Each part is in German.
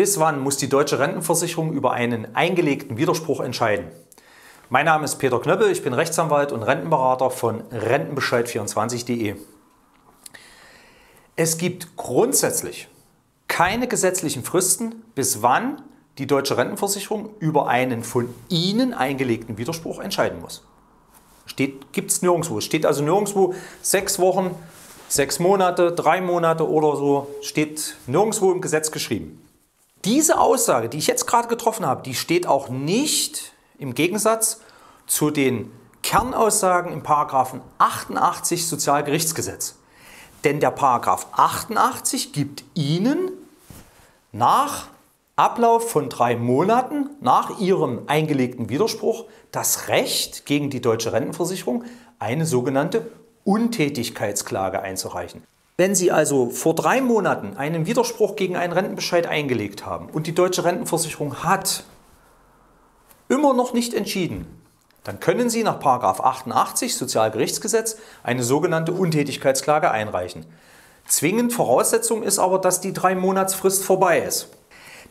Bis wann muss die deutsche Rentenversicherung über einen eingelegten Widerspruch entscheiden? Mein Name ist Peter Knöppel, ich bin Rechtsanwalt und Rentenberater von Rentenbescheid24.de. Es gibt grundsätzlich keine gesetzlichen Fristen, bis wann die deutsche Rentenversicherung über einen von Ihnen eingelegten Widerspruch entscheiden muss. Gibt es nirgendwo. Es steht also nirgendwo sechs Wochen, sechs Monate, drei Monate oder so, steht nirgendwo im Gesetz geschrieben. Diese Aussage, die ich jetzt gerade getroffen habe, die steht auch nicht im Gegensatz zu den Kernaussagen im Paragraphen 88 Sozialgerichtsgesetz. Denn der Paragraph 88 gibt Ihnen nach Ablauf von drei Monaten nach Ihrem eingelegten Widerspruch das Recht gegen die deutsche Rentenversicherung eine sogenannte Untätigkeitsklage einzureichen. Wenn Sie also vor drei Monaten einen Widerspruch gegen einen Rentenbescheid eingelegt haben und die deutsche Rentenversicherung hat immer noch nicht entschieden, dann können Sie nach 88 Sozialgerichtsgesetz eine sogenannte Untätigkeitsklage einreichen. Zwingend Voraussetzung ist aber, dass die drei Monatsfrist vorbei ist.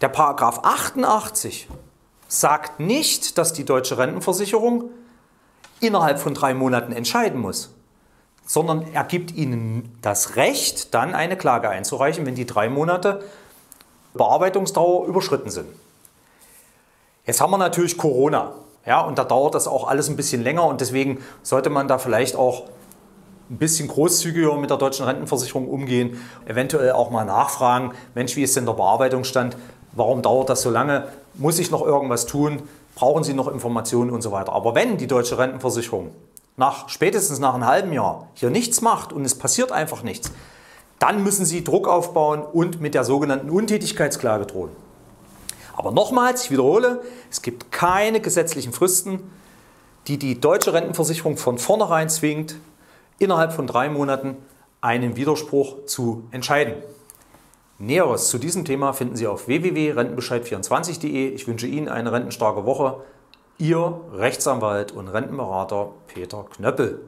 Der Paragraph 88 sagt nicht, dass die deutsche Rentenversicherung innerhalb von drei Monaten entscheiden muss sondern er gibt ihnen das Recht, dann eine Klage einzureichen, wenn die drei Monate Bearbeitungsdauer überschritten sind. Jetzt haben wir natürlich Corona. Ja, und da dauert das auch alles ein bisschen länger und deswegen sollte man da vielleicht auch ein bisschen großzügiger mit der deutschen Rentenversicherung umgehen, eventuell auch mal nachfragen, Mensch, wie ist denn der Bearbeitungsstand, warum dauert das so lange, muss ich noch irgendwas tun, brauchen Sie noch Informationen und so weiter. Aber wenn die deutsche Rentenversicherung nach spätestens nach einem halben Jahr hier nichts macht und es passiert einfach nichts, dann müssen Sie Druck aufbauen und mit der sogenannten Untätigkeitsklage drohen. Aber nochmals, ich wiederhole, es gibt keine gesetzlichen Fristen, die die deutsche Rentenversicherung von vornherein zwingt, innerhalb von drei Monaten einen Widerspruch zu entscheiden. Näheres zu diesem Thema finden Sie auf www.rentenbescheid24.de. Ich wünsche Ihnen eine rentenstarke Woche. Ihr Rechtsanwalt und Rentenberater Peter Knöppel.